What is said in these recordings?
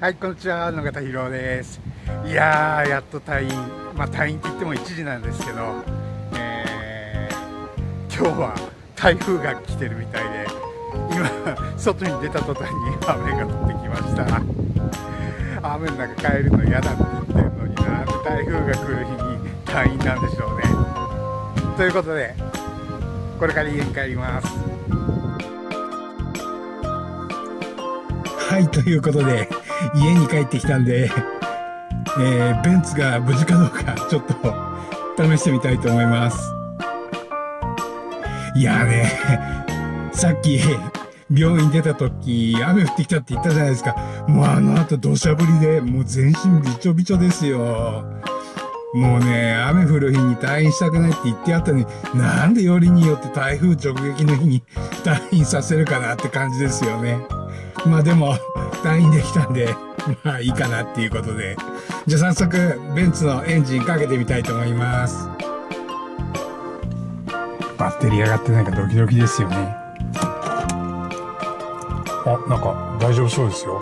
はい、こんにちは、野方博です。いやー、やっと退院、まあ退院って言っても1時なんですけど、えー、今日は台風が来てるみたいで、今、外に出た途端に雨が降ってきました。雨の中帰るの嫌だって言ってるのになんで台風が来る日に退院なんでしょうね。ということで、これから家に帰ります。はい、ということで、家に帰ってきたんで、えーベンツが無事かどうか、ちょっと試してみたいと思います。いやね、さっき、病院出た時、雨降ってきたって言ったじゃないですか。もうあの後土砂降りで、もう全身びちょびちょですよ。もうね、雨降る日に退院したくないって言ってあったのに、なんでよりによって台風直撃の日に退院させるかなって感じですよね。まあでも、退院できたんで、まあいいかなっていうことで。じゃあ早速、ベンツのエンジンかけてみたいと思います。バッテリー上がってなんかドキドキですよね。あ、なんか大丈夫そうですよ。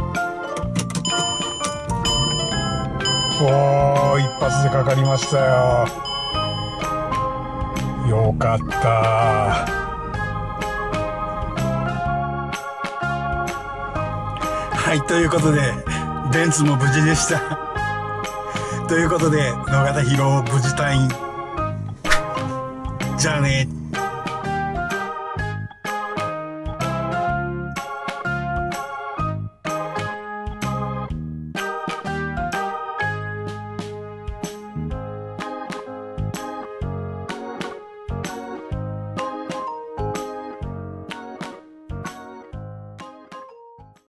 おー、一発でかかりましたよ。よかった。はい、ということで、ベンツも無事でした。ということで、野方博無事退院。じゃあね。